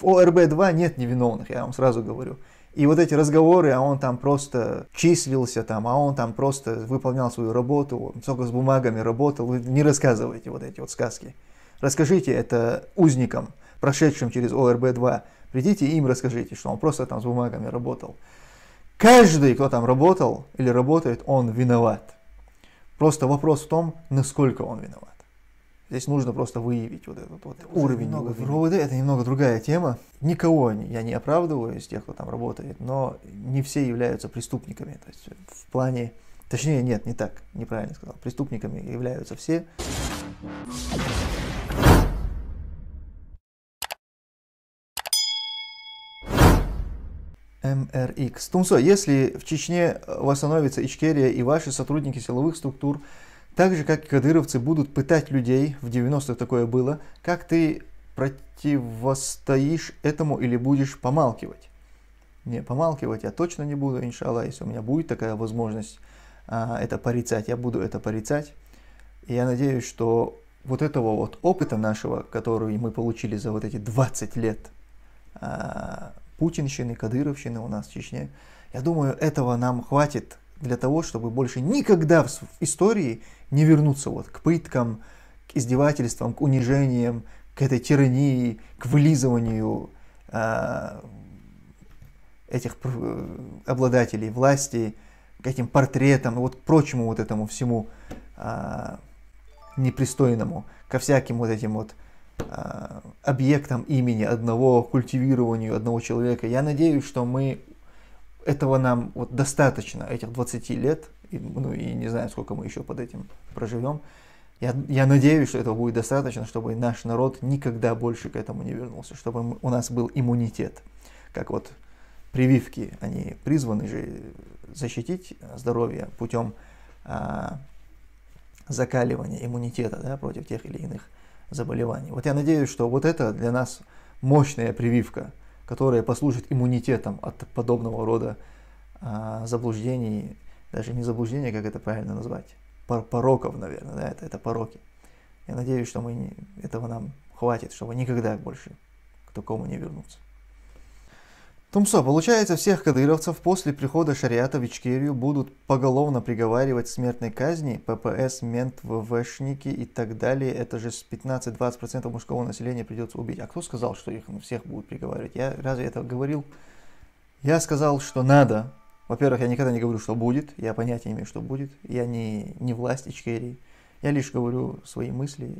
В ОРБ-2 нет невиновных, я вам сразу говорю. И вот эти разговоры, а он там просто числился, там, а он там просто выполнял свою работу, он только с бумагами работал, вы не рассказывайте вот эти вот сказки. Расскажите это узникам, прошедшим через ОРБ-2. Придите им расскажите, что он просто там с бумагами работал. Каждый, кто там работал или работает, он виноват. Просто вопрос в том, насколько он виноват. Здесь нужно просто выявить вот этот вот это уровень. Немного, в РОВД это немного другая тема. Никого я не оправдываю из тех, кто там работает, но не все являются преступниками. То есть в плане, точнее нет, не так, неправильно сказал. Преступниками являются все. МРХ. Тумсо, если в Чечне восстановится Ичкерия и ваши сотрудники силовых структур, так же как кадыровцы будут пытать людей, в 90-х такое было, как ты противостоишь этому или будешь помалкивать? Не, помалкивать я точно не буду, иншаллах, если у меня будет такая возможность а, это порицать, я буду это порицать. И я надеюсь, что вот этого вот опыта нашего, который мы получили за вот эти 20 лет а, путинщины, кадыровщины у нас в Чечне. Я думаю, этого нам хватит для того, чтобы больше никогда в истории не вернуться вот к пыткам, к издевательствам, к унижениям, к этой тирании, к вылизыванию э, этих обладателей власти, к этим портретам, вот к прочему вот этому всему э, непристойному, ко всяким вот этим вот Э, объектом имени одного, культивированию одного человека. Я надеюсь, что мы этого нам вот достаточно, этих 20 лет, и, ну и не знаю, сколько мы еще под этим проживем. Я, я надеюсь, что этого будет достаточно, чтобы наш народ никогда больше к этому не вернулся, чтобы у нас был иммунитет. Как вот прививки, они призваны же защитить здоровье путем а, закаливания иммунитета да, против тех или иных заболеваний. Вот я надеюсь, что вот это для нас мощная прививка, которая послужит иммунитетом от подобного рода а, заблуждений, даже не заблуждения, как это правильно назвать, пороков, наверное, да, это, это пороки. Я надеюсь, что мы не, этого нам хватит, чтобы никогда больше к такому не вернуться. Тумсо, получается, всех кадыровцев после прихода шариата в Ичкерию будут поголовно приговаривать к смертной казни, ППС, мент, ВВшники и так далее. Это же с 15-20% мужского населения придется убить. А кто сказал, что их всех будут приговаривать? Я разве это говорил? Я сказал, что надо. Во-первых, я никогда не говорю, что будет. Я понятия не имею, что будет. Я не, не власть Ичкерии. Я лишь говорю свои мысли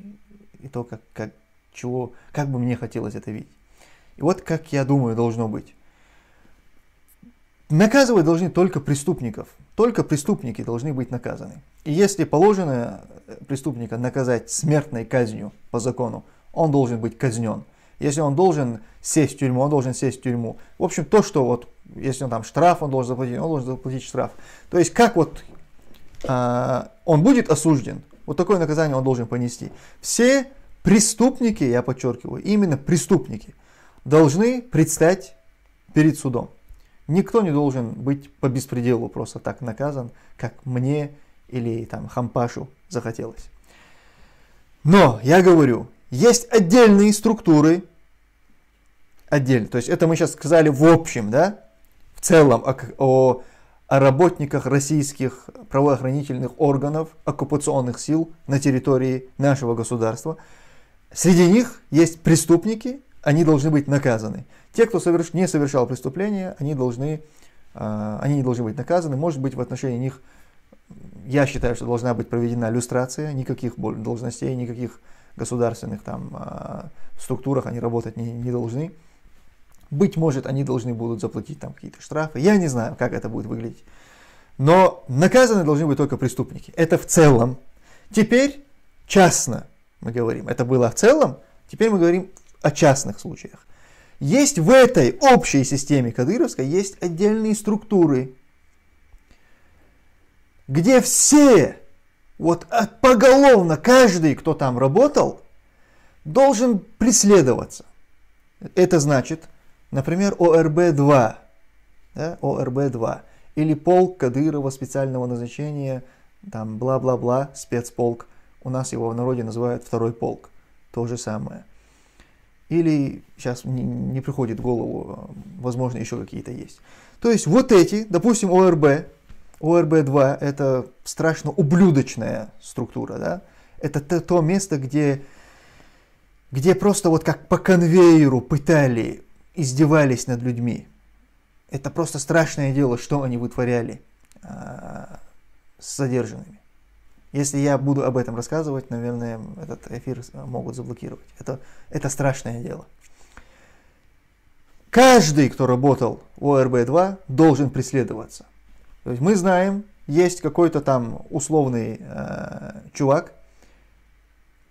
и то, как, как, чего, как бы мне хотелось это видеть. И вот как я думаю должно быть. Наказывать должны только преступников. Только преступники должны быть наказаны. И если положено э, преступника наказать смертной казнью по закону, он должен быть казнен. Если он должен сесть в тюрьму, он должен сесть в тюрьму. В общем, то, что вот, если он там штраф, он должен заплатить, он должен заплатить штраф. То есть, как вот э, он будет осужден, вот такое наказание он должен понести. Все преступники, я подчеркиваю, именно преступники, должны предстать перед судом. Никто не должен быть по беспределу просто так наказан, как мне или там Хампашу захотелось. Но я говорю, есть отдельные структуры, отдельно. То есть это мы сейчас сказали в общем, да, в целом о, о, о работниках российских правоохранительных органов, оккупационных сил на территории нашего государства. Среди них есть преступники, они должны быть наказаны. Те, кто соверш... не совершал преступления, они, должны, э, они не должны быть наказаны. Может быть, в отношении них, я считаю, что должна быть проведена иллюстрация, никаких должностей, никаких государственных там э, структурах они работать не, не должны. Быть может, они должны будут заплатить там какие-то штрафы. Я не знаю, как это будет выглядеть. Но наказаны должны быть только преступники. Это в целом. Теперь частно мы говорим. Это было в целом. Теперь мы говорим о частных случаях. Есть в этой общей системе кадыровской есть отдельные структуры, где все, вот поголовно каждый, кто там работал, должен преследоваться. Это значит, например, ОРБ-2, да, ОРБ-2, или полк Кадырова специального назначения, там бла-бла-бла, спецполк, у нас его в народе называют второй полк, то же самое – или сейчас не, не приходит в голову, возможно, еще какие-то есть. То есть вот эти, допустим, ОРБ, ОРБ-2 это страшно ублюдочная структура, да? Это то, то место, где, где просто вот как по конвейеру пытали, издевались над людьми. Это просто страшное дело, что они вытворяли а, с задержанными. Если я буду об этом рассказывать, наверное, этот эфир могут заблокировать. Это, это страшное дело. Каждый, кто работал в ОРБ-2, должен преследоваться. То есть мы знаем, есть какой-то там условный э, чувак,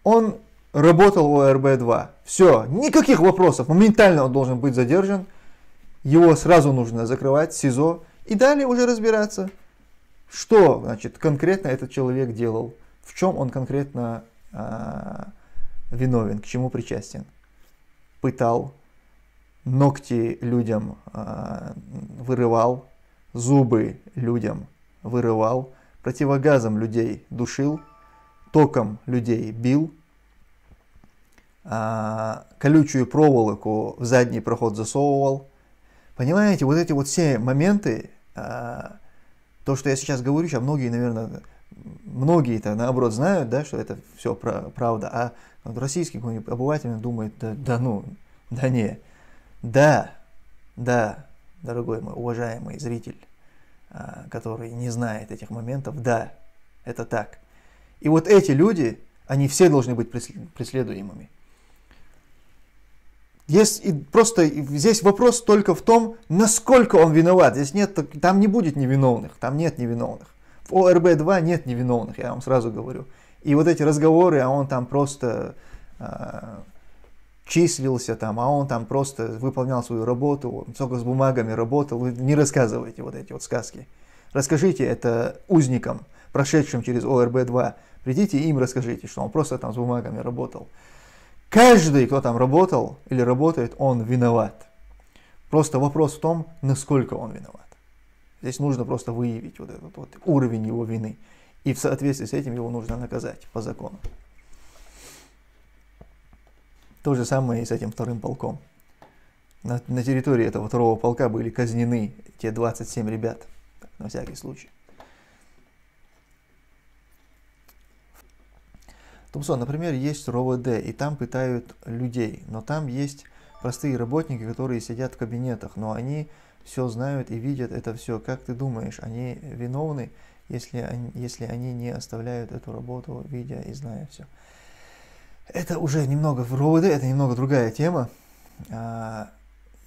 он работал в ОРБ-2. Все, никаких вопросов, моментально он должен быть задержан, его сразу нужно закрывать, СИЗО, и далее уже разбираться, что, значит, конкретно этот человек делал? В чем он конкретно э, виновен, к чему причастен? Пытал, ногти людям э, вырывал, зубы людям вырывал, противогазом людей душил, током людей бил, э, колючую проволоку в задний проход засовывал. Понимаете, вот эти вот все моменты, э, то, что я сейчас говорю, сейчас многие, наверное, многие-то наоборот знают, да, что это все правда, а российский какой-нибудь обыватель думает, да, да ну, да не, да, да, дорогой мой уважаемый зритель, а, который не знает этих моментов, да, это так. И вот эти люди, они все должны быть преследуемыми. Есть и просто здесь вопрос только в том, насколько он виноват. Здесь нет, там не будет невиновных, там нет невиновных. В ОРБ-2 нет невиновных, я вам сразу говорю. И вот эти разговоры, а он там просто э, числился там, а он там просто выполнял свою работу, только с бумагами работал. Вы не рассказывайте вот эти вот сказки. Расскажите это узникам, прошедшим через ОРБ-2. Придите и им расскажите, что он просто там с бумагами работал. Каждый, кто там работал или работает, он виноват. Просто вопрос в том, насколько он виноват. Здесь нужно просто выявить вот этот вот уровень его вины. И в соответствии с этим его нужно наказать по закону. То же самое и с этим вторым полком. На, на территории этого второго полка были казнены те 27 ребят, на всякий случай. Тумсон, например, есть РОВД, и там пытают людей, но там есть простые работники, которые сидят в кабинетах, но они все знают и видят это все. Как ты думаешь, они виновны, если они, если они не оставляют эту работу, видя и зная все? Это уже немного в РОВД, это немного другая тема. А,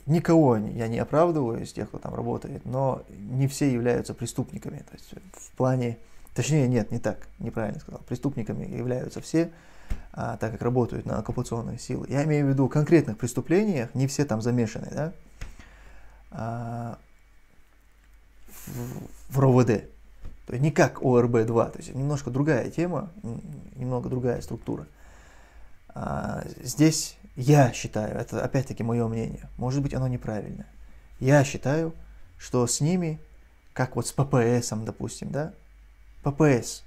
никого я не оправдываю из тех, кто там работает, но не все являются преступниками. То есть в плане Точнее, нет, не так, неправильно сказал. Преступниками являются все, а, так как работают на оккупационные силы. Я имею в виду конкретных преступлениях, не все там замешаны, да, а, в, в РОВД. То есть не как ОРБ-2, то есть немножко другая тема, немного другая структура. А, здесь я считаю, это опять-таки мое мнение, может быть оно неправильное. Я считаю, что с ними, как вот с ППСом, допустим, да, ППС.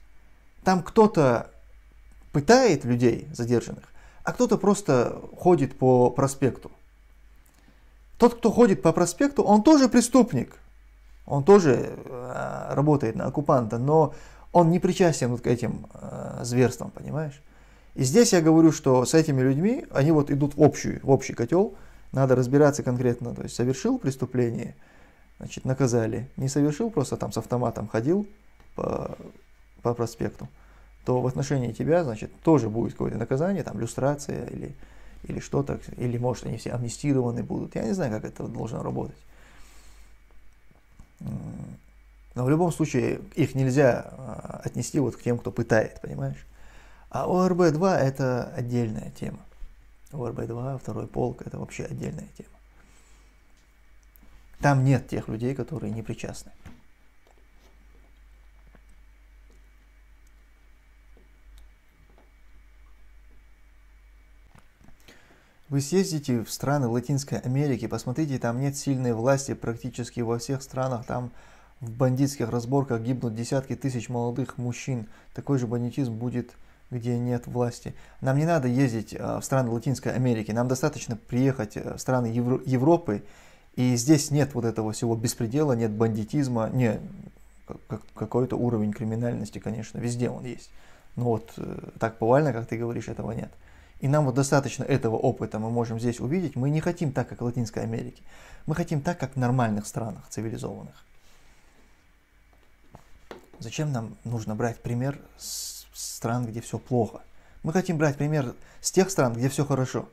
Там кто-то пытает людей задержанных, а кто-то просто ходит по проспекту. Тот, кто ходит по проспекту, он тоже преступник. Он тоже э, работает на оккупанта, но он не причастен вот к этим э, зверствам, понимаешь? И здесь я говорю, что с этими людьми, они вот идут в, общую, в общий котел, надо разбираться конкретно, то есть совершил преступление, значит, наказали, не совершил, просто там с автоматом ходил, по, по проспекту, то в отношении тебя, значит, тоже будет какое-то наказание, там, люстрация или, или что-то, или, может, они все амнистированы будут. Я не знаю, как это должно работать. Но в любом случае их нельзя а, отнести вот к тем, кто пытает, понимаешь? А ОРБ-2 это отдельная тема. ОРБ-2, второй полк, это вообще отдельная тема. Там нет тех людей, которые не причастны. Вы съездите в страны Латинской Америки, посмотрите, там нет сильной власти практически во всех странах, там в бандитских разборках гибнут десятки тысяч молодых мужчин. Такой же бандитизм будет где нет власти. Нам не надо ездить в страны Латинской Америки, нам достаточно приехать в страны Евро Европы, и здесь нет вот этого всего беспредела, нет бандитизма, нет какой-то уровень криминальности, конечно, везде он есть. Но вот так повально, как ты говоришь, этого нет. И нам вот достаточно этого опыта мы можем здесь увидеть. Мы не хотим так, как в Латинской Америке. Мы хотим так, как в нормальных странах, цивилизованных. Зачем нам нужно брать пример с стран, где все плохо? Мы хотим брать пример с тех стран, где все хорошо.